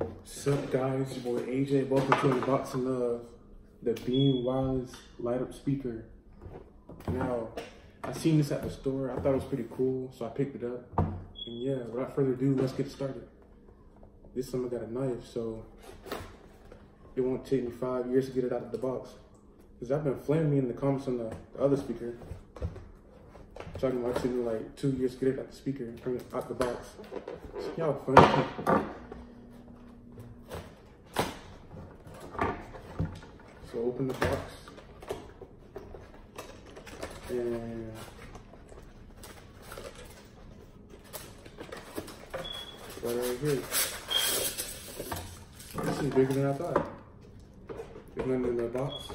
What's up, guys? Your boy AJ. Welcome to Unboxing of the Beam Wireless Light Up Speaker. Now, I seen this at the store. I thought it was pretty cool, so I picked it up. And yeah, without further ado, let's get started. This time I got a knife, so it won't take me five years to get it out of the box. Because I've been flaming me in the comments on the, the other speaker. Talking about me like two years to get it out the speaker, out the box. So y'all funny. Open the box. And right over here. This is bigger than I thought. There's nothing in the box.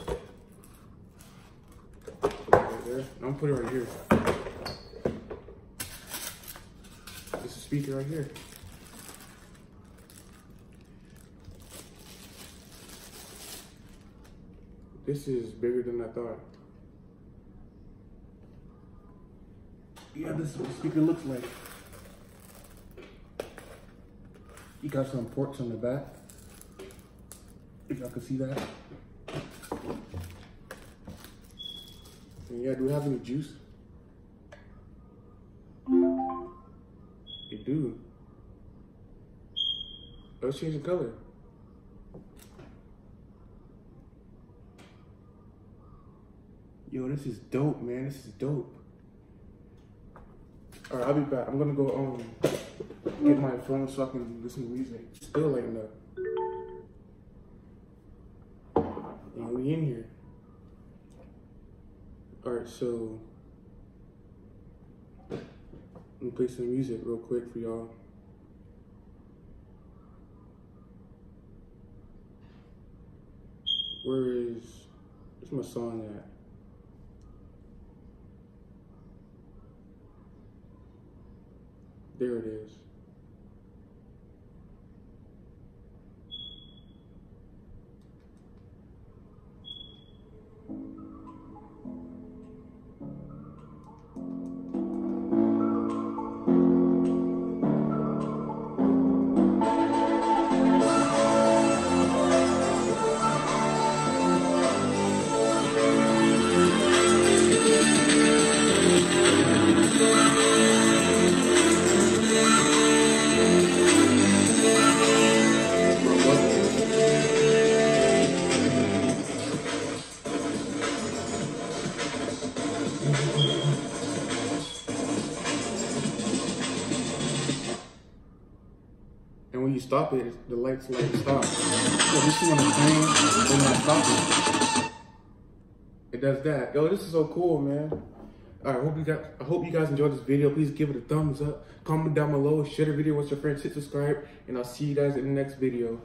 Right there. I'm gonna put it right here. This is speaker right here. This is bigger than I thought. Yeah, this is what the speaker looks like. You got some ports on the back. If y'all can see that. And yeah, do we have any juice? You do. Let's change the color. Yo, this is dope, man. This is dope. All right, I'll be back. I'm gonna go um get my phone so I can listen to music. Still lighting up. And we in here. All right, so let me play some music real quick for y'all. Where is where's my song at? There it is. When you stop it, the lights like stop. So? Then when I stop it, it does that. Yo, this is so cool, man. All right, hope you guys. I hope you guys enjoyed this video. Please give it a thumbs up. Comment down below. Share the video with your friends. Hit subscribe, and I'll see you guys in the next video.